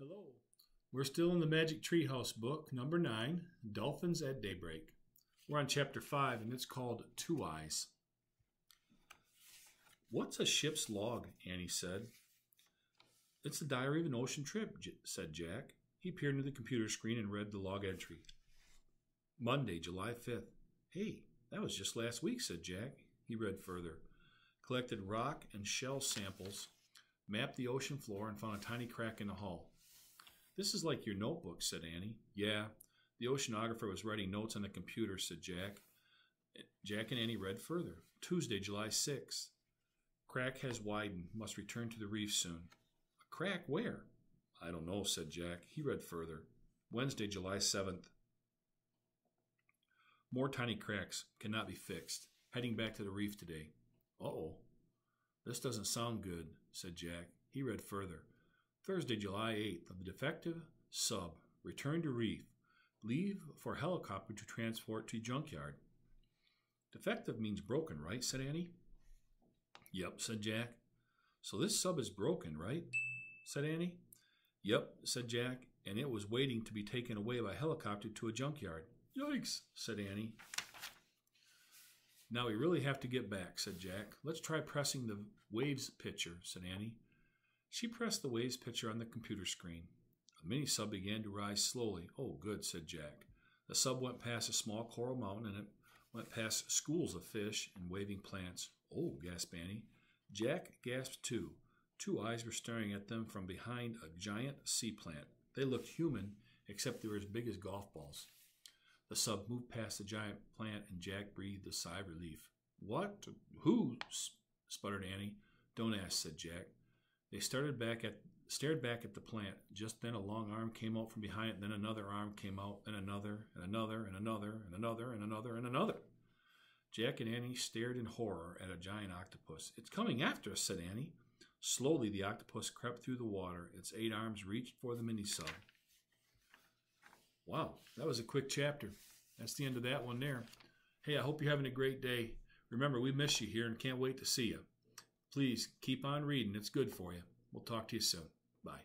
Hello. We're still in the Magic Treehouse book, number nine Dolphins at Daybreak. We're on chapter five, and it's called Two Eyes. What's a ship's log? Annie said. It's the diary of an ocean trip, said Jack. He peered into the computer screen and read the log entry. Monday, July 5th. Hey, that was just last week, said Jack. He read further. Collected rock and shell samples, mapped the ocean floor, and found a tiny crack in the hull. This is like your notebook, said Annie. Yeah, the oceanographer was writing notes on the computer, said Jack. Jack and Annie read further. Tuesday, July 6th. Crack has widened. Must return to the reef soon. A crack where? I don't know, said Jack. He read further. Wednesday, July 7th. More tiny cracks cannot be fixed. Heading back to the reef today. Uh oh. This doesn't sound good, said Jack. He read further. Thursday, July 8th. The defective sub. Return to reef. Leave for helicopter to transport to junkyard. Defective means broken, right? said Annie. Yep, said Jack. So this sub is broken, right? said Annie. Yep, said Jack, and it was waiting to be taken away by helicopter to a junkyard. Yikes, said Annie. Now we really have to get back, said Jack. Let's try pressing the waves picture, said Annie. She pressed the waves picture on the computer screen. A mini sub began to rise slowly. Oh, good, said Jack. The sub went past a small coral mountain and it went past schools of fish and waving plants. Oh, gasped Annie. Jack gasped too. Two eyes were staring at them from behind a giant sea plant. They looked human, except they were as big as golf balls. The sub moved past the giant plant, and Jack breathed a sigh of relief. What? Who? sputtered Annie. Don't ask, said Jack. They started back at stared back at the plant. Just then a long arm came out from behind it, then another arm came out, and another, and another, and another, and another, and another, and another. Jack and Annie stared in horror at a giant octopus. It's coming after us, said Annie. Slowly the octopus crept through the water. Its eight arms reached for the mini sub. Wow, that was a quick chapter. That's the end of that one there. Hey, I hope you're having a great day. Remember, we miss you here and can't wait to see you. Please keep on reading, it's good for you. We'll talk to you soon. Bye.